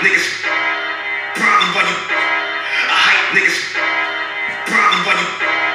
hype niggas. Problem when you. I hype niggas. Problem when you.